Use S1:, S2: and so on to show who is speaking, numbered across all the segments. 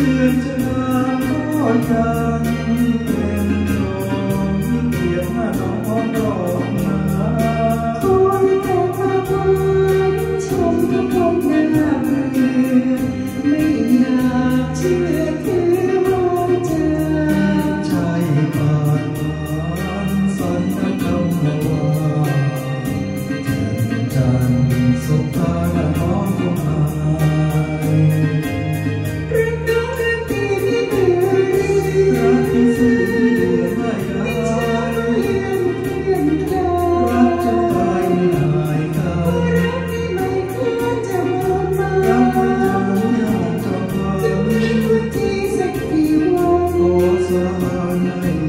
S1: good.
S2: down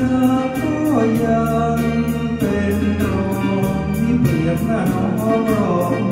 S2: ก็
S1: ยั
S2: งเป็นร
S1: องที่เปรียบหน้าน้องรอง